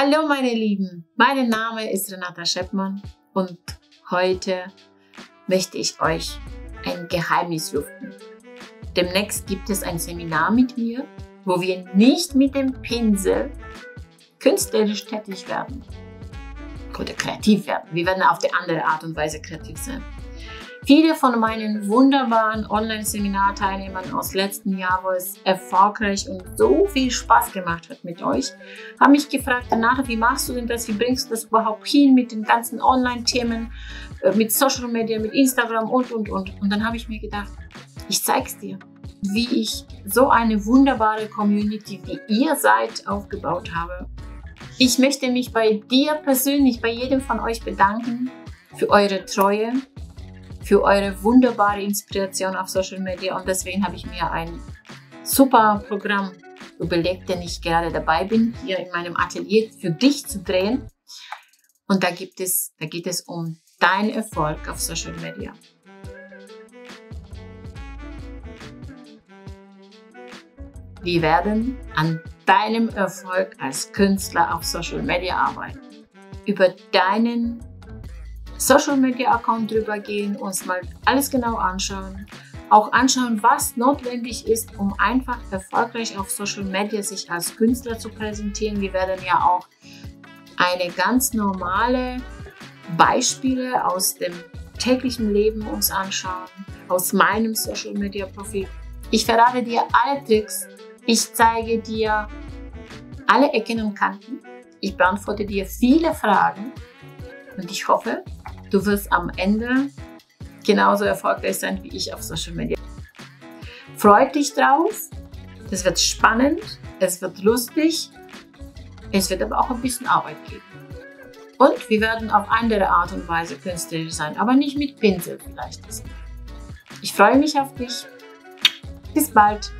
Hallo meine Lieben, mein Name ist Renata Scheppmann und heute möchte ich euch ein Geheimnis lüften. Demnächst gibt es ein Seminar mit mir, wo wir nicht mit dem Pinsel künstlerisch tätig werden oder kreativ werden. Wir werden auf die andere Art und Weise kreativ sein. Viele von meinen wunderbaren Online-Seminarteilnehmern aus letzten Jahr, wo es erfolgreich und so viel Spaß gemacht hat mit euch, haben mich gefragt, danach, wie machst du denn das, wie bringst du das überhaupt hin mit den ganzen Online-Themen, äh, mit Social Media, mit Instagram und, und, und. Und dann habe ich mir gedacht, ich zeig's dir, wie ich so eine wunderbare Community, wie ihr seid, aufgebaut habe. Ich möchte mich bei dir persönlich, bei jedem von euch bedanken für eure Treue, für eure wunderbare Inspiration auf Social Media und deswegen habe ich mir ein super Programm überlegt, den ich gerade dabei bin, hier in meinem Atelier für dich zu drehen. Und da gibt es, da geht es um deinen Erfolg auf Social Media. Wir werden an deinem Erfolg als Künstler auf Social Media arbeiten. Über deinen Social Media Account drüber gehen, uns mal alles genau anschauen. Auch anschauen, was notwendig ist, um einfach erfolgreich auf Social Media sich als Künstler zu präsentieren. Wir werden ja auch eine ganz normale Beispiele aus dem täglichen Leben uns anschauen, aus meinem Social Media Profil. Ich verrate dir alle Tricks. Ich zeige dir alle Ecken und Kanten. Ich beantworte dir viele Fragen und ich hoffe, Du wirst am Ende genauso erfolgreich sein wie ich auf Social Media. Freut dich drauf. Es wird spannend, es wird lustig, es wird aber auch ein bisschen Arbeit geben. Und wir werden auf andere Art und Weise künstlerisch sein, aber nicht mit Pinsel vielleicht. Ich freue mich auf dich. Bis bald.